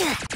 Yeah.